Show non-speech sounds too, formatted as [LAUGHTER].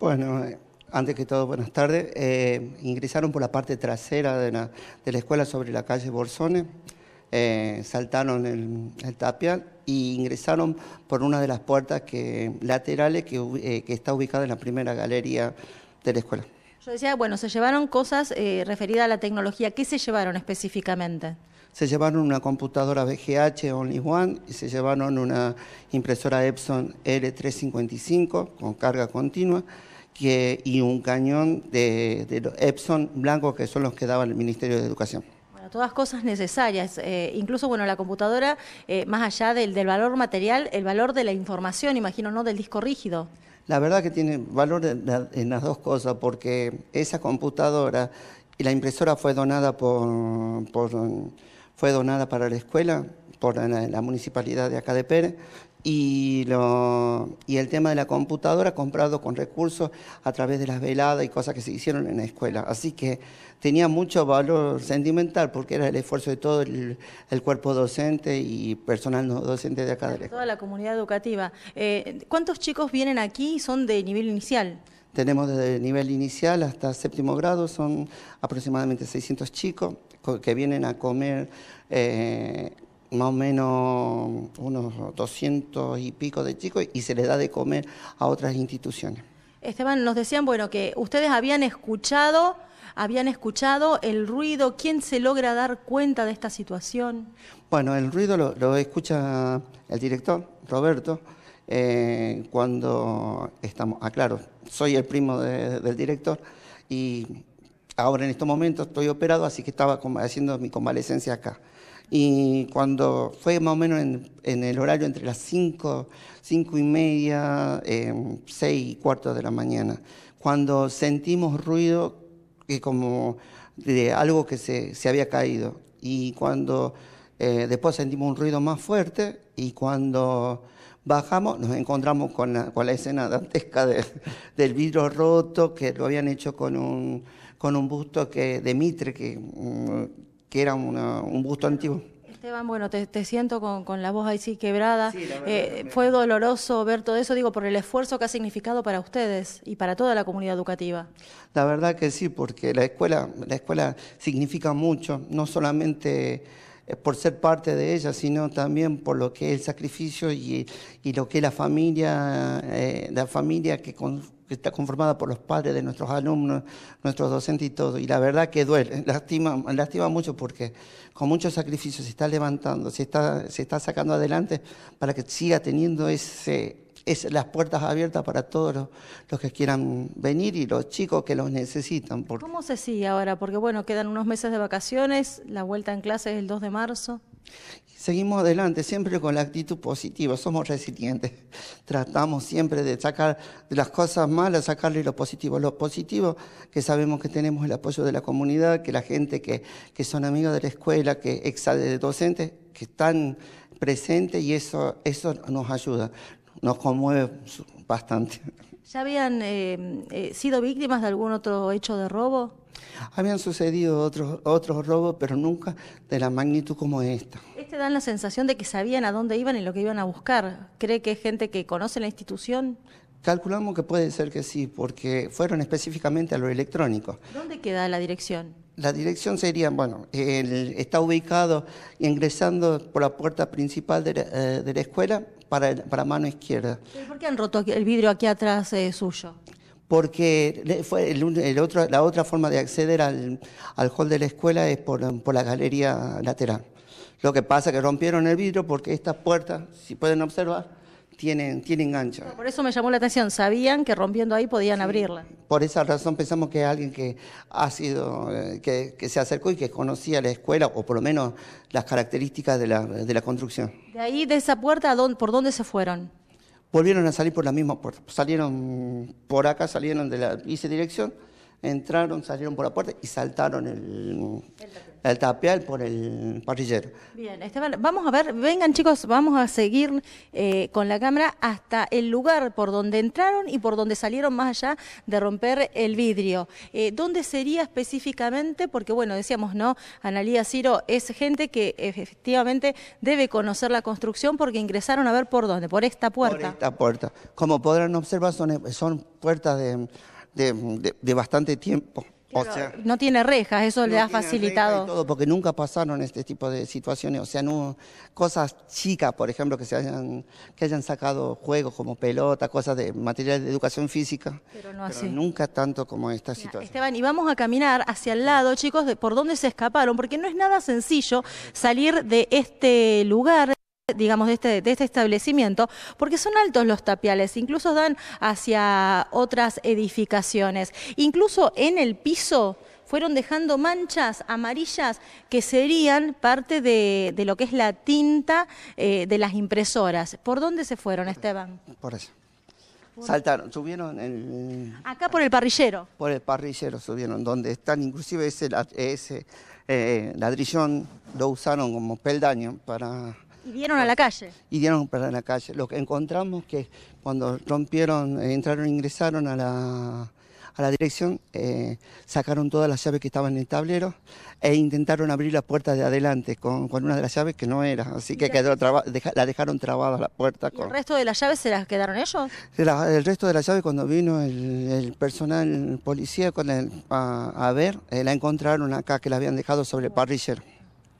Bueno, eh, antes que todo, buenas tardes. Eh, ingresaron por la parte trasera de la, de la escuela sobre la calle Borsone, eh, saltaron el, el tapial y ingresaron por una de las puertas que, laterales que, eh, que está ubicada en la primera galería de la escuela. Yo decía, bueno, se llevaron cosas eh, referidas a la tecnología. ¿Qué se llevaron específicamente? Se llevaron una computadora VGH Only One y se llevaron una impresora Epson L355 con carga continua que- y un cañón de, Epson blancos que son los que daba el Ministerio de Educación. Bueno, todas cosas necesarias. eh, incluso, bueno, la computadora, eh, más allá del, del valor material, el valor de la información, imagino, ¿no? Del disco rígido. La verdad que tiene valor en, la- en las dos cosas, porque esa computadora y la impresora fue donada por, por- fue donada para la escuela por la, municipalidad de acá de Pérez. Y, lo, y el tema de la computadora comprado con recursos a través de las veladas y cosas que se hicieron en la escuela. Así que tenía mucho valor sentimental porque era el esfuerzo de todo el, cuerpo docente y personal no docente de acá de. Toda la comunidad educativa. Eh, ¿Cuántos chicos vienen aquí y son de nivel inicial? Tenemos desde el nivel inicial hasta séptimo grado, son aproximadamente 600 chicos co- que vienen a comer eh, más o menos unos 200 y pico de chicos y se les da de comer a otras instituciones. Esteban, nos decían, bueno, que ustedes habían escuchado, habían escuchado el ruido. ¿Quién se logra dar cuenta de esta situación? Bueno, el ruido lo, lo escucha el director, Roberto, eh, cuando estamos, ah, claro, soy el primo de- del director y ahora en estos momentos estoy operado, así que estaba haciendo mi convalecencia acá. Y cuando fue más o menos en, en el horario entre las 5, cinco y media, eh, 6 y cuarto de la mañana, cuando sentimos ruido que como de algo que se, se había caído. Y cuando eh, después sentimos un ruido más fuerte y cuando bajamos nos encontramos con la, con la escena dantesca de- del vidrio roto que lo habían hecho con un, con un busto que, de Mitre, que, mm, que era una- un busto antiguo. Esteban, bueno, te, te siento con, con la voz ahí sí quebrada. Sí, la verdad Eh, fue doloroso ver todo eso, digo, por el esfuerzo que ha significado para ustedes y para toda la comunidad educativa. La verdad que sí, porque la escuela, la escuela significa mucho, no solamente por ser parte de ella, sino también por lo que es el sacrificio y, lo que es la familia, eh, la familia que, está conformada por los padres de nuestros alumnos, nuestros docentes y todo. Y la verdad que duele, [LAUGHS] lastima, lastima mucho porque con mucho sacrificio se está levantando, se está sacando adelante para que siga teniendo ese, es las puertas abiertas para todos los, los que quieran venir y los chicos que los necesitan. Porque ¿Cómo se sigue ahora? Porque, bueno, quedan unos meses de vacaciones, la vuelta en clase es el 2 de marzo. seguimos adelante, siempre con la actitud positiva, somos resilientes. Tratamos siempre de sacar de las cosas malas, sacarle lo positivo. Lo positivo que sabemos que tenemos el apoyo de la comunidad, que la gente que, que son amigos de la escuela, que ex docentes, que están presentes y eso, eso nos ayuda, nos conmueve bastante. ¿Ya habían eh, eh, sido víctimas de algún otro hecho de robo? Habían sucedido otros, otros robos, pero nunca de la magnitud como esta. Este dan la sensación de que sabían a dónde iban y lo que iban a buscar. ¿Cree que es gente que conoce la institución? Calculamos que puede ser que sí, porque fueron específicamente a lo electrónico. ¿Dónde queda la dirección? La dirección sería, bueno, el- está ubicado ingresando por la puerta principal de la, eh, de la escuela para, para mano izquierda, ¿Y ¿Por qué han roto el vidrio aquí atrás eh, suyo? porque fue el el otro- la otra forma de acceder al, al hall de la escuela es por, por la galería lateral. Lo que pasa es que rompieron el vidrio porque estas puertas, si pueden observar, tienen, tienen gancho. Por eso me llamó la atención. Sabían que rompiendo ahí podían abrirla. Por esa razón pensamos que alguien que ha sido, eh, que, que se acercó y que conocía la escuela, o por lo menos las características de la, de la construcción. De ahí, de esa puerta, ¿a dónde- ¿por dónde se fueron? Volvieron a salir por la misma puerta. Salieron por acá, salieron de la vice dirección, entraron, salieron por la puerta y saltaron el, el tapial por el parrillero. Bien, Esteban, vamos a ver, vengan chicos, vamos a seguir eh, con la cámara hasta el lugar por donde entraron y por donde salieron más allá de romper el vidrio. Eh, ¿Dónde sería específicamente? Porque bueno, decíamos, ¿no? Analía Ciro es gente que efectivamente debe conocer la construcción porque ingresaron a ver por dónde, por esta puerta. Por esta puerta. Como podrán observar, son, son puertas de, de bastante tiempo no tiene rejas, eso le ha facilitado. todo, porque nunca pasaron este tipo de situaciones, o sea, no, cosas chicas, por ejemplo, que se hayan, que hayan sacado juegos como pelota, cosas de material de educación física, pero, no así. nunca tanto como esta situación. Esteban, y vamos a caminar hacia el lado, chicos, de por dónde se escaparon, porque no es nada sencillo salir de este lugar digamos, de este, de este establecimiento, porque son altos los tapiales, incluso dan hacia otras edificaciones. Incluso en el piso fueron dejando manchas amarillas que serían parte de, lo que es la tinta eh, de las impresoras. ¿Por dónde se fueron, Esteban? Por eso. Saltaron, subieron el... Acá por el parrillero. Por el parrillero subieron, donde están, inclusive ese, ese eh, ladrillón lo usaron como peldaño para y dieron a la calle. Y dieron para la calle. Lo que encontramos que cuando rompieron, eh, entraron, ingresaron a la, a la dirección, eh, sacaron todas las llaves que estaban en el tablero e intentaron abrir la puerta de adelante con, con una de las llaves que no era. Así que quedó la dejaron trabada la puerta. ¿Y el resto de las llaves se las quedaron ellos? el resto de las llaves cuando vino el, personal policía con a, ver, eh, la encontraron acá que la habían dejado sobre el parrillero.